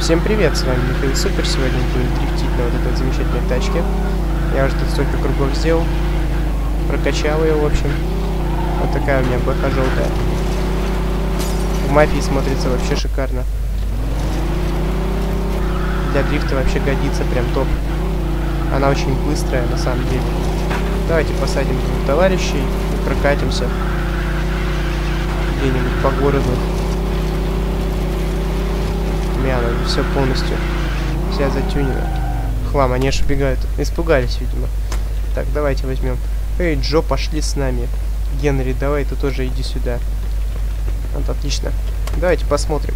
Всем привет, с вами Михаил Супер. Сегодня будем дрифтить на вот этой замечательной тачке. Я уже тут столько кругов сделал. Прокачал ее, в общем. Вот такая у меня бэха желтая. В мафии смотрится вообще шикарно. Для дрифта вообще годится, прям топ. Она очень быстрая, на самом деле. Давайте посадим двух товарищей и прокатимся где-нибудь по городу. Мяна, все полностью. Вся затюнена. Хлам, они аж убегают. Испугались, видимо. Так, давайте возьмем. Эй, Джо, пошли с нами. Генри, давай ты тоже иди сюда. Вот, отлично. Давайте посмотрим.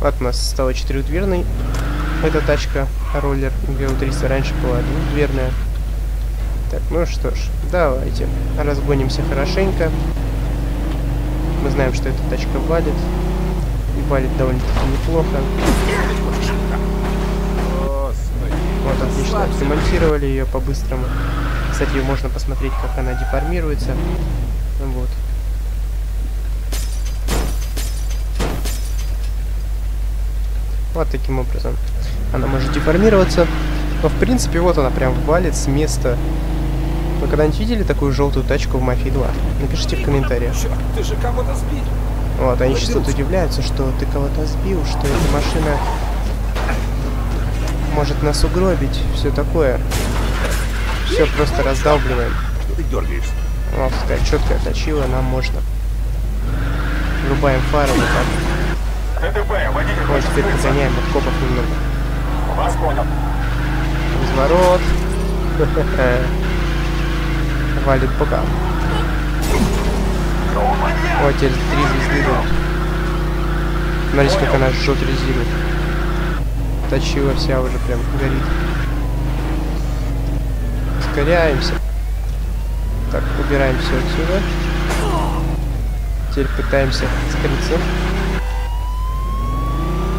Вот у нас стала четырехдверной. Эта тачка, роллер ГУ-300, раньше была двухдверная. Так, ну что ж, давайте разгонимся хорошенько. Мы знаем, что эта тачка валит. И валит довольно-таки неплохо. Вот, отлично. Отремонтировали ее по-быстрому. Кстати, можно посмотреть, как она деформируется. Вот. Вот таким образом. Она может деформироваться. Но, в принципе, вот она прям валит с места. Вы когда-нибудь видели такую желтую тачку в Мафии 2? Напишите в комментариях. Черт, ты же кого-то сбил. Вот, они сейчас тут удивляются, что ты кого-то сбил, что эта машина может нас угробить, все такое. Все просто раздалбливаем. Что ты дергаешься? Вот такая четкая точила, нам можно. Врубаем фары вот так. ДТП, водитель Вот теперь погоняем от копов немного. Вас понял. Разворот. Валит пока. Вот теперь три звезды дают. Смотрите, как она жжет резину. Точила вся уже прям горит. Ускоряемся. Так, убираем все отсюда. Теперь пытаемся скрыться.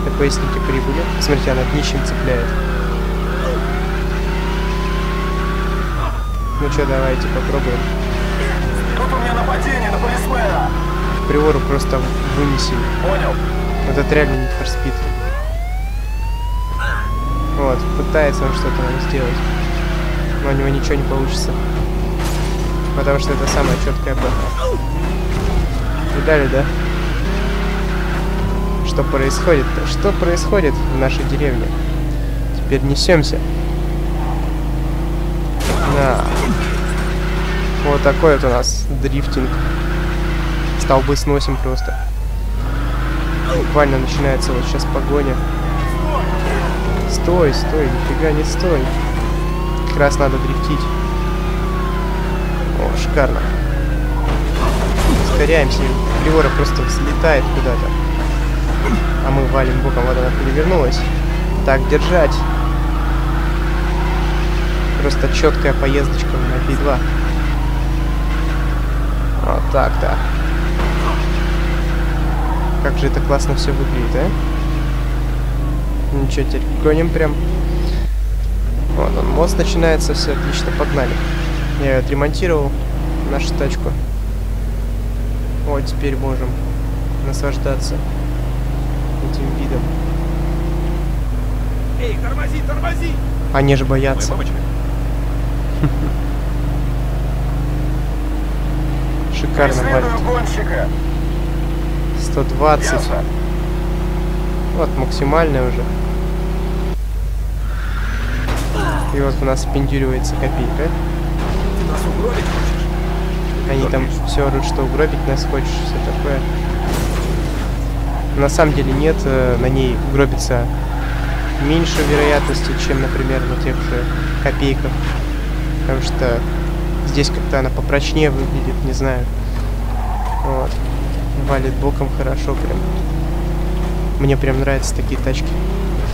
ТПСники прибыли. Смотрите, она днищем цепляет. Ну что, давайте попробуем. Приору просто вынесем. Понял. Это реально Need for Speed. Вот, пытается он что-то нам сделать. Но у него ничего не получится. Потому что это самая четкая бэха. Видали, да? Что происходит-то? Что происходит в нашей деревне? Теперь несемся. На. Вот такой вот у нас дрифтинг. Столбы сносим просто. Буквально начинается вот сейчас погоня. Стой, стой, нифига не стой. Как раз надо дрифтить. О, шикарно. Ускоряемся. Приора просто взлетает куда-то. А мы валим боком, вот она перевернулась. Так, держать. Просто четкая поездочка на P2. Вот так-то. Как же это классно все выглядит, а? Ничего, теперь гоним прям. Вот он, мост начинается, все отлично, погнали. Я отремонтировал, нашу тачку. Вот, теперь можем наслаждаться этим видом. Эй, тормози, тормози! Они же боятся. Шикарно валит. Преследую гонщика. 120. Ясно. Вот, максимальная уже. И вот у нас пендюривается копейка. Ты нас угробить хочешь? Они там все орут, что угробить нас хочешь, все такое. На самом деле нет, э, на ней угробиться меньше вероятности, чем, например, на тех же копейках. Потому что здесь как-то она попрочнее выглядит, не знаю. Вот. Валит боком хорошо прям. Мне прям нравятся такие тачки.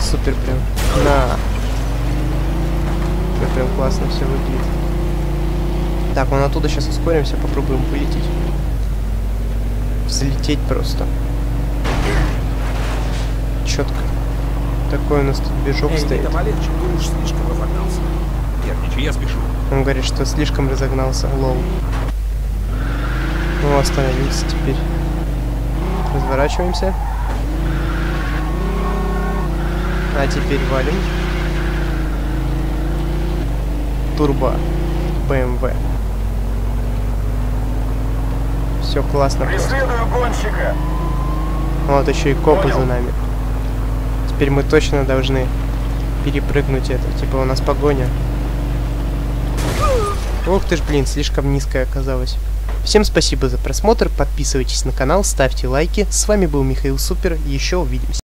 Супер прям. На. Это прям классно все выглядит. Так, вон оттуда сейчас ускоримся, попробуем вылететь. Взлететь просто. Четко. Такой у нас тут бежок Эй, стоит. ты, Тополенчик, ты уж слишком разогнался. Нервничай, я спешу. Он говорит, что слишком разогнался. Лоу. Ну, остановился теперь. Разворачиваемся. А теперь валим. Турбо. BMW. Все классно. Преследую гонщика. Вот еще и копы Понял. за нами. Теперь мы точно должны перепрыгнуть это. Типа у нас погоня. Ух ты ж, блин, слишком низкая оказалась. Всем спасибо за просмотр, подписывайтесь на канал, ставьте лайки. С вами был Михаил Супер, еще увидимся.